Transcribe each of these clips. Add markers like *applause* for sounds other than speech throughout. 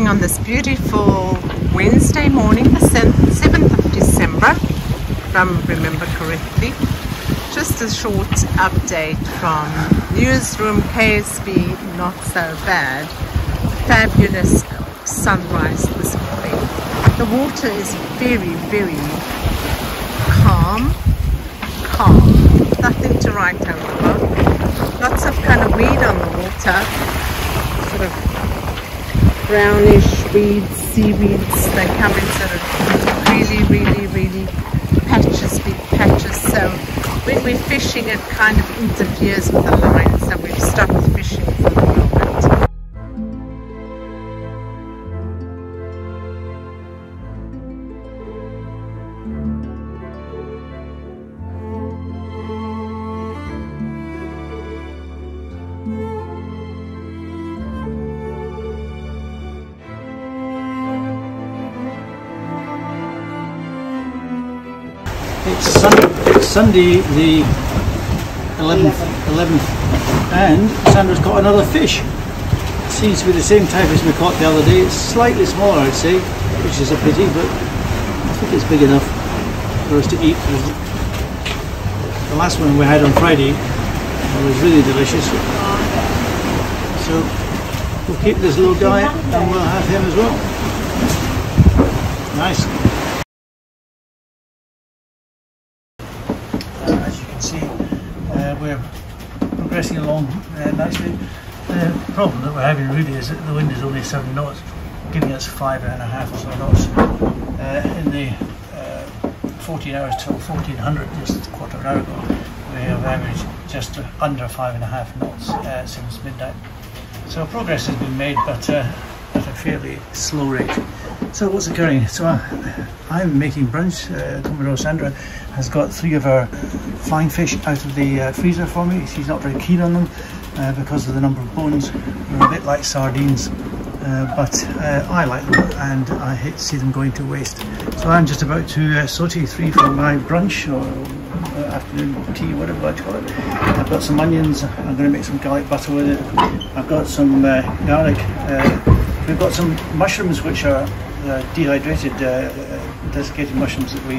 morning on this beautiful Wednesday morning, the 7th of December, if I remember correctly. Just a short update from Newsroom KSB, not so bad. Fabulous sunrise this morning. The water is very, very calm, calm, nothing to write home about. Lots of kind of weed on the water, sort of brownish weeds, seaweeds, they come in sort of really, really, really patches, big patches. So when we're fishing, it kind of interferes with the line, so we've stopped fishing for the Sunday, the 11th, 11th, and Sandra's caught another fish. Seems to be the same type as we caught the other day. It's slightly smaller, I'd say, which is a pity, but I think it's big enough for us to eat. The last one we had on Friday was really delicious. So we'll keep this little guy and we'll have him as well. Nice. Uh, as you can see, uh, we're along. The problem that we're having really is that the wind is only 7 knots, giving us five and a half or so knots. Uh, in the uh, 14 hours till 1400, just a quarter of an hour ago, we have averaged just under five and a half knots uh, since midnight. So progress has been made, but uh, at a fairly slow rate. So what's occurring? So uh, I'm making brunch. Uh, Commodore Sandra has got three of our flying fish out of the uh, freezer for me. She's not very keen on them uh, because of the number of bones. They're a bit like sardines, uh, but uh, I like them and I hate to see them going to waste. So I'm just about to uh, saute three for my brunch or afternoon tea, whatever I call it. I've got some onions. I'm going to make some garlic butter with it. I've got some garlic. We've got some mushrooms which are uh, dehydrated, uh, uh, desiccated mushrooms that we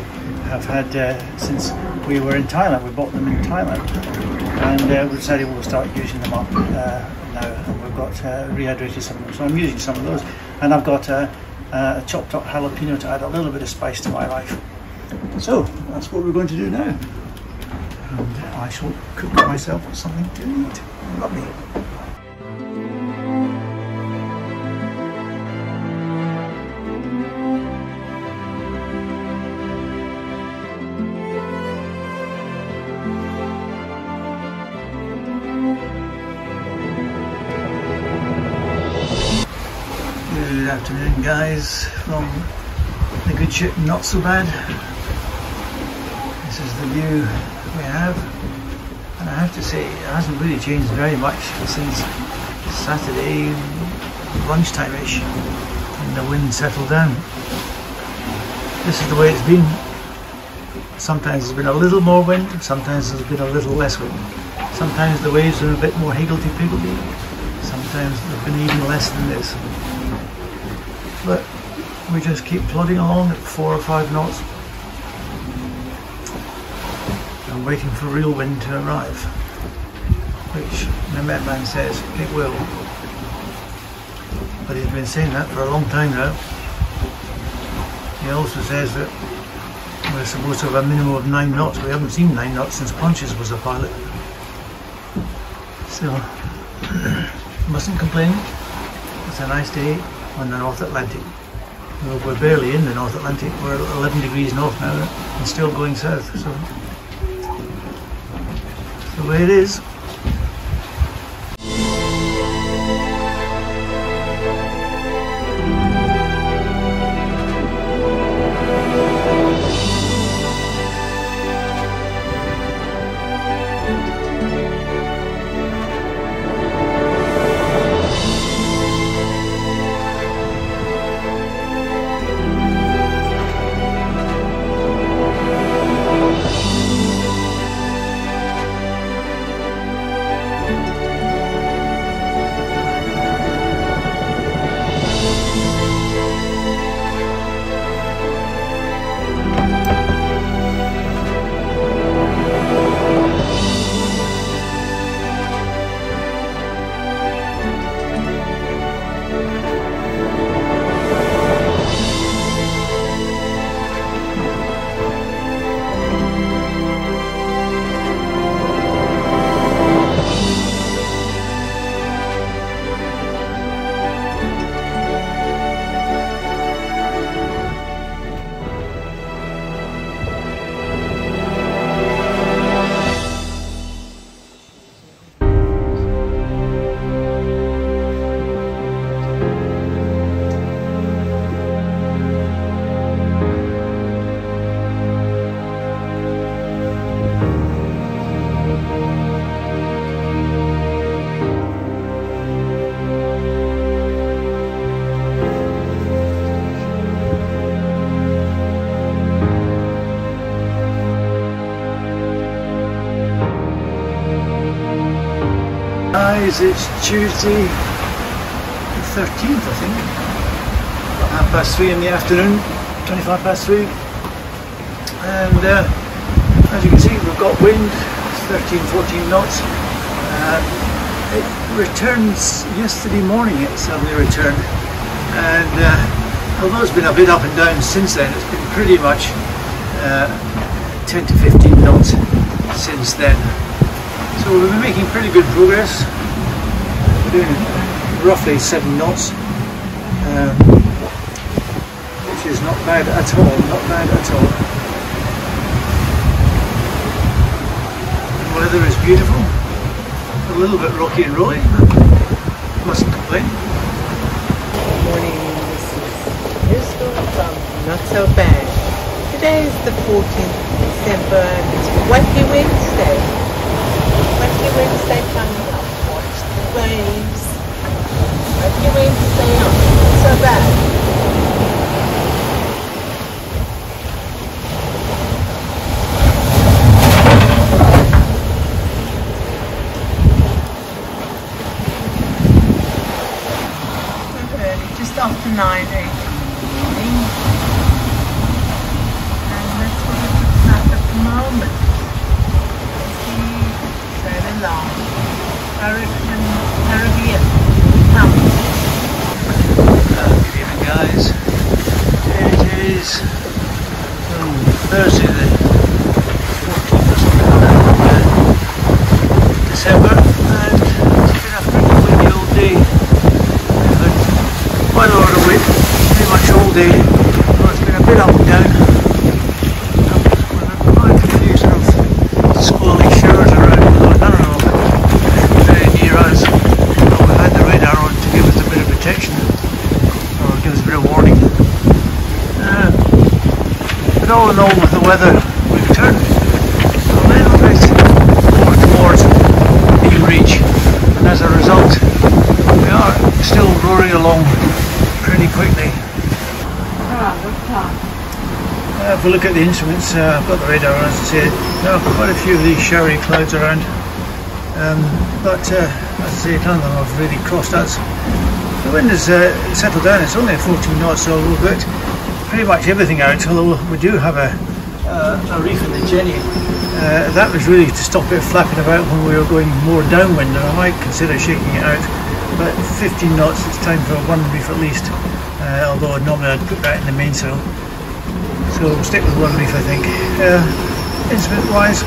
have had uh, since we were in Thailand. We bought them in Thailand, and uh, we decided we'll start using them up uh, now. And we've got rehydrated some of them, so I'm using some of those. And I've got a chopped up jalapeno to add a little bit of spice to my life. So that's what we're going to do now. And I shall cook myself something to eat. Lovely. Guys, from the good ship Knot So Bad. This is the view we have, and I have to say, it hasn't really changed very much since Saturday lunchtime ish, and the wind settled down. This is the way it's been. Sometimes there's been a little more wind, sometimes there's been a little less wind. Sometimes the waves are a bit more higgledy-piggledy, sometimes they've been even less than this but we just keep plodding along at four or five knots and waiting for real wind to arrive which the Met man says it will. But he's been saying that for a long time now. He also says that we're supposed to have a minimum of nine knots. We haven't seen nine knots since Pontius was a pilot. So *clears throat* mustn't complain. It's a nice day on the North Atlantic. Well, we're barely in the North Atlantic. We're 11 degrees north now and still going south. So it's the way it is. It's Tuesday the 13th, I think. Half past three in the afternoon, 25 past three. And uh, as you can see, we've got wind, 13, 14 knots. Uh, it returns yesterday morning, it suddenly returned. And uh, although it's been a bit up and down since then, it's been pretty much uh, 10 to 15 knots since then. So we've been making pretty good progress. We're doing roughly 7 knots, um, which is not bad at all, not bad at all. The weather is beautiful, a little bit rocky and rolly, but mustn't complain. Good morning, this is from Knot So Bad. Today is the 14th of December and it's Wacky Wednesday. Wacky Wednesday coming waves. Wacky Wednesday not so bad. early, just after 9 8 in the morning. And that's what it looks like at the moment. See, sail along. Caribbean, Caribbean. Come. Uh, good evening guys. It is um, Thursday the 14th or something like that, uh, December and it's been a pretty windy all day. We've had quite a lot of wind pretty much all day. Well, it's been a bit up and down. Um, We've had quite a few sort of squally showers around, although none of them very near us. But we've had the radar on to give us a bit of protection or give us. We had the radar on to give us a bit of protection. Or give us a bit of warning. Uh, but all in all, with the weather, we've turned a little bit more towards New Reach, and as a result, we are still roaring along pretty quickly. If we look at the instruments, uh, I've got the radar on, as there are quite a few of these showery clouds around, um, but uh, as I say, none of them have really crossed us. The wind has uh, settled down, it's only 14 knots, so we've got pretty much everything out, although we do have a, uh, a reef in the genny. Uh, that was really to stop it flapping about when we were going more downwind, and I might consider shaking it out. But 15 knots, it's time for one reef at least, uh, although normally I'd put that in the mainsail. So we'll stick with one reef, I think. Uh, instrument wise,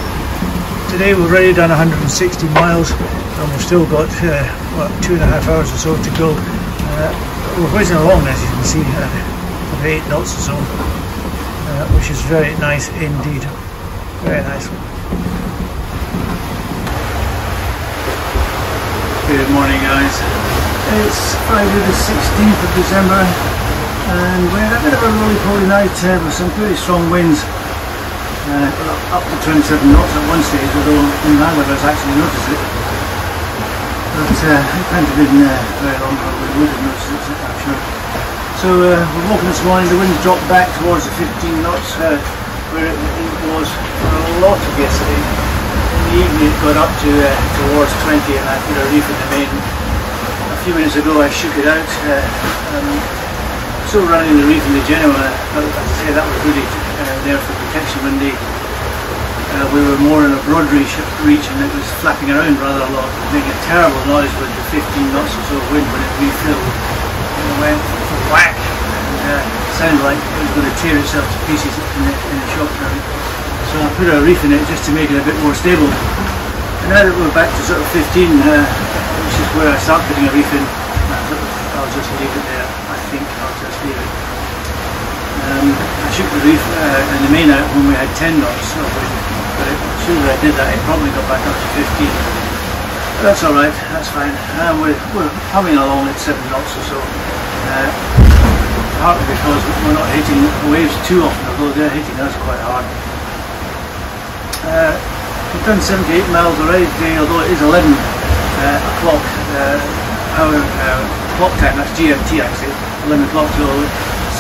today we've already done 160 miles and we've still got uh, what, two and a half hours or so to go. Uh, we're whizzing along as you can see, uh, about 8 knots or so, uh, which is very nice indeed. Very nice. Good morning guys. It's Friday the 16th of December and we had a bit of a roly-poly night uh, with some pretty strong winds. Uh, up to 27 knots at one stage, although neither of us actually noticed it. But uh, it can't have been uh, very long ago we would have noticed it, I'm sure. So uh, we're walking this morning, the wind dropped back towards the 15 knots uh, where it, it was for a lot of yesterday. In the evening it got up to towards 20 and I put a reef in the main. A few minutes ago I shook it out. Still running the reef in the Genoa, but as I say that was really uh, there for protection when they uh, we were more in a broad reach, reach and it was flapping around rather a lot, making a terrible noise with the 15 knots or so of wind when it refilled. And it went whack and uh, sounded like it was going to tear itself to pieces in the, in the short term. So I put a reef in it just to make it a bit more stable. And now that we're back to sort of 15, uh, which is where I start putting a reef in, I'll just leave it there. Um, I shook the reef uh, in the main out when we had 10 knots but it, as soon as I did that, it probably got back up to 15. But that's alright, that's fine. Um, we're, we're humming along at 7 knots or so. Uh, partly because we're not hitting waves too often, although they're hitting us quite hard. Uh, we've done 78 miles already today, although it is 11 uh, o'clock uh, uh, clock time, that's GMT actually, 11 o'clock, so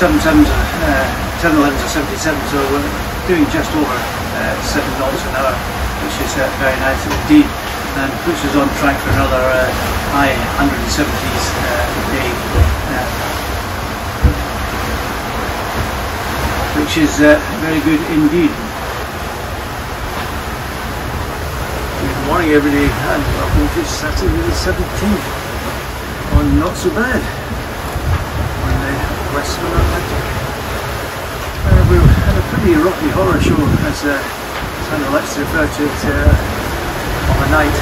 7 sevens, uh, 7 11s are 77, so we're doing just over uh, 7 knots an hour, which is uh, very nice indeed, and puts us on track for another uh, high 170s uh, day, uh, which is uh, very good indeed. Good morning everybody. And welcome to Saturday the 17th on Knot So Bad the Western Atlantic. Uh, we had a pretty rocky horror show as uh, Sandra likes to refer to it uh, of a night.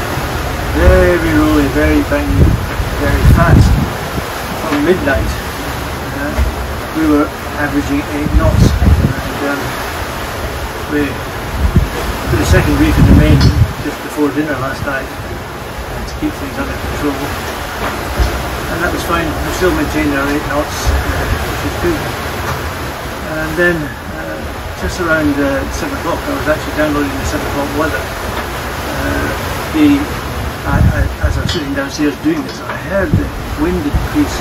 Very rolly, very bangy, very fast. From midnight uh, we were averaging 8 knots and um, we put a second reef in the main just before dinner last night uh, to keep things under control and that was fine. We still maintained our 8 knots good and then uh, just around uh, 7 o'clock I was actually downloading the 7 o'clock weather. Uh, the, I, I, as I was sitting downstairs doing this I heard the wind increase,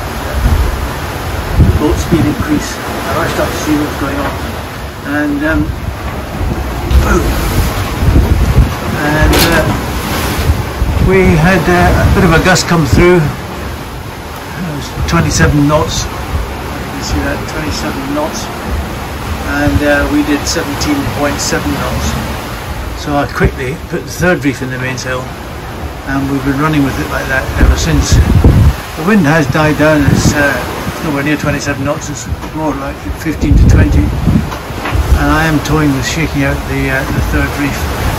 the boat speed increase. I rushed up to see what was going on and um, *coughs* and uh, we had uh, a bit of a gust come through. It was 27 knots. Can see that 27 knots and uh, we did 17.7 knots. So I quickly put the third reef in the mainsail and we've been running with it like that ever since. The wind has died down, it's uh, nowhere near 27 knots, it's more like 15 to 20 and I am toying with shaking out the, uh, the third reef.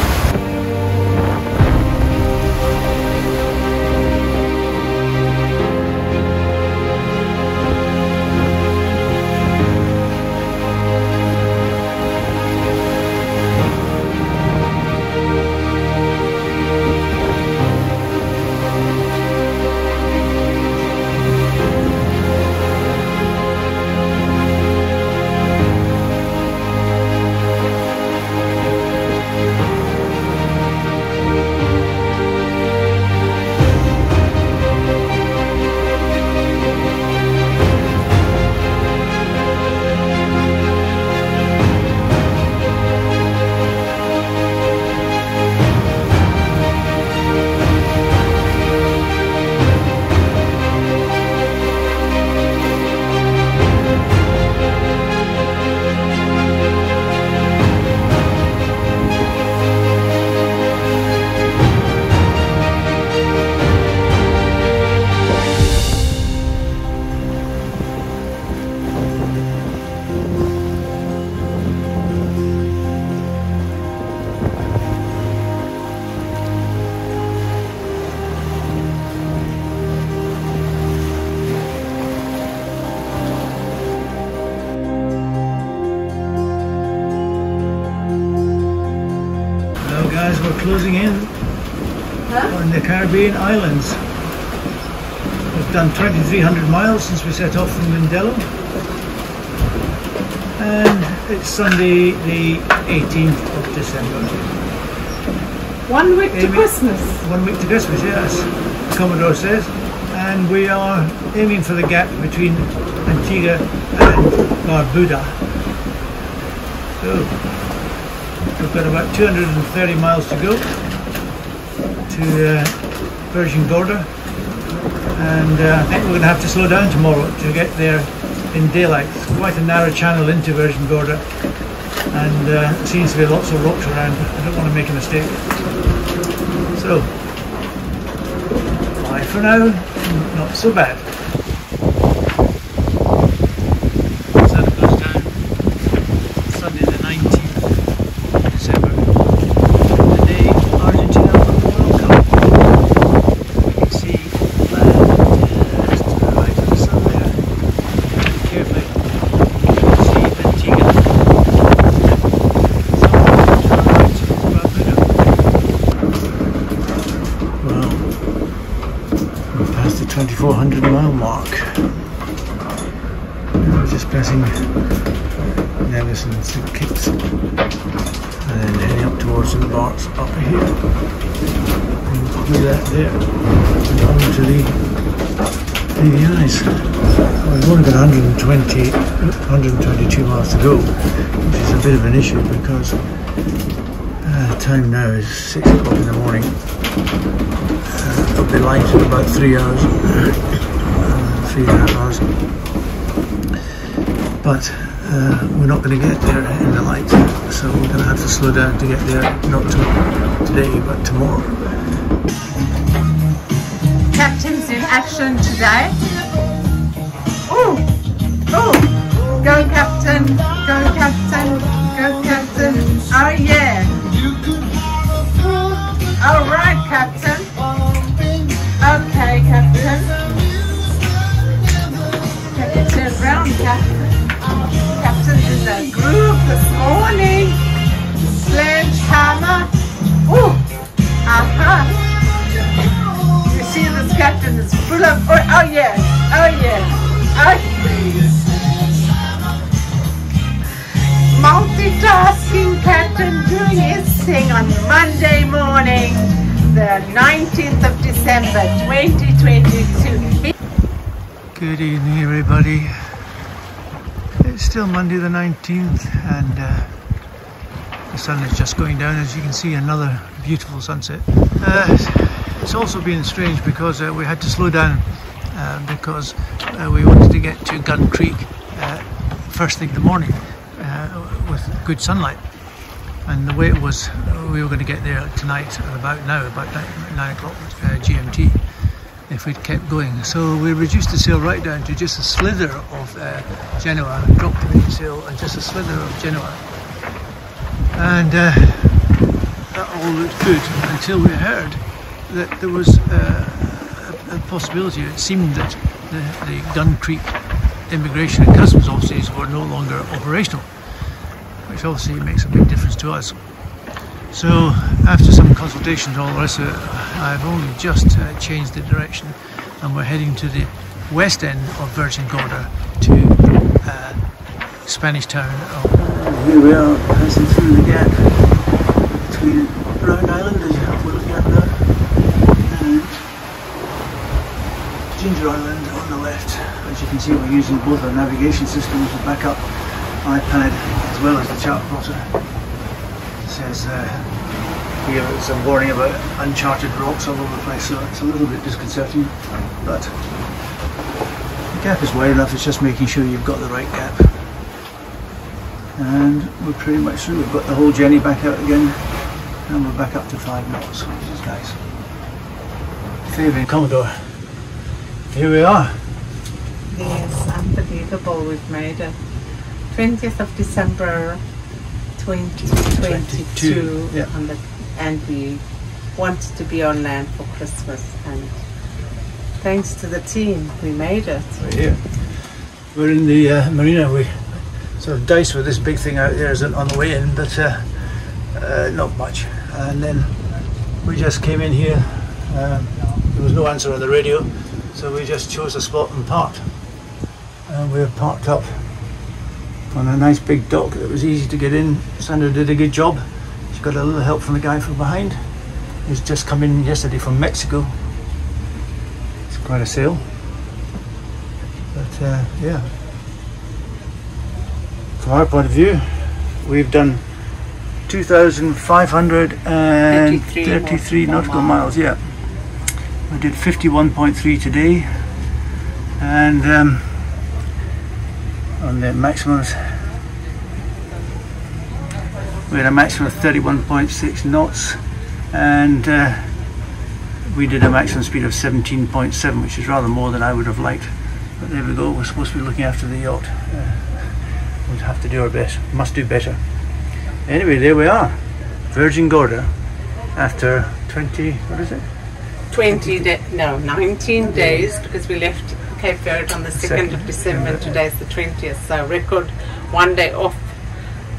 Islands. We've done 2300 miles since we set off from Mindelo. And it's Sunday the 18th of December. One week to Christmas. One week to Christmas, yes, Commodore says. And we are aiming for the gap between Antigua and Barbuda. So, we've got about 230 miles to go to uh, Virgin Gorda. And uh, I think we're going to have to slow down tomorrow to get there in daylight. It's quite a narrow channel into Virgin Gorda. And uh, seems to be lots of rocks around. I don't want to make a mistake. So, bye for now. Not so bad. Sun goes down Sunday the 19th of December. The day Argentina won the World Cup. You can see land uh, just to the right of the sun there. Carefully. You can see Antigua. Somewhere to the right is Barbuda. Well, we're past the 2400 mile mark. We're just passing Nevis and St Kitts and then heading up towards St Bart's up here. And through that there and on to the ice. Well, we've only got 120, 122 miles to go, which is a bit of an issue because uh, time now is 6 o'clock in the morning. Uh, it'll be light in about 3 hours, *coughs* uh, 3 and a half hours. But uh, we're not going to get there in the light, so we're going to have to slow down to get there, not to today, but tomorrow. Captain's in action today. Oh, oh, go Captain, go Captain, go Captain. Oh yeah. All right, Captain. Okay, Captain. Captain, round, Captain. Captain's in the groove this morning. Sledgehammer. Ooh, aha. You see this captain is full of, oh, oh yeah, oh yeah, oh Multitasking captain doing his thing on Monday morning, the 19th of December 2022. Good evening, everybody. It's still Monday the 19th, and uh, the sun is just going down. As you can see, another beautiful sunset. Uh, it's also been strange because uh, we had to slow down uh, because uh, we wanted to get to Gun Creek uh, first thing in the morning uh, with good sunlight. And the way it was, we were going to get there tonight at about now, about nine, nine o'clock GMT, if we'd kept going. So we reduced the sail right down to just a slither of Genoa, dropped the mainsail and just a slither of Genoa. And that all looked good until we heard that there was uh, a, possibility. It seemed that the, the Gun Creek immigration and customs offices were no longer operational, which obviously makes a big difference to us. So, after some consultations, all the rest of it, I've only just uh, changed the direction, and we're heading to the west end of Virgin Gorda to uh, Spanish town. Of Here we are, passing through the gap between Round Island, as we're looking at now, and Ginger Island on the left. As you can see, we're using both our navigation systems, the backup iPad as well as the chart plotter. It says uh, here it's a warning about uncharted rocks all over the place, so it's a little bit disconcerting, but the gap is wide enough, it's just making sure you've got the right gap. And we're pretty much through. We've got the whole journey back out again, and we're back up to five knots, which is nice. Fabian Commodore, here we are. Yes, unbelievable. We've made it. 20th of December 2022. yeah. on the, and we wanted to be on land for Christmas. And thanks to the team, we made it. We're here. We're in the uh, marina. We sort of diced with this big thing out there an- on the way in, but uh, uh, not much. And then we just came in here. Um, there was no answer on the radio, so we just chose a spot and parked. And we're parked up on a nice big dock that was easy to get in. Sandra did a good job. She got a little help from the guy from behind. He's just come in yesterday from Mexico. It's quite a sail. But uh, yeah, from our point of view, we've done 2,533 33 nautical miles. Yeah, we did 51.3 today, and um, on the maximums, we had a maximum of 31.6 knots, and uh, we did a maximum speed of 17.7, which is rather more than I would have liked. But there we go. We're supposed to be looking after the yacht. Uh, we'll have to do our best. Must do better. Anyway, there we are. Virgin Gorda. After 20, what is it? 20 da- no 19 days because we left Cape Verde on the 2nd Second. of December and today's the 20th so record one day off.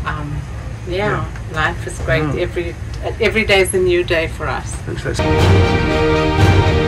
Um, yeah, life is great. Mm. every every day is a new day for us. Like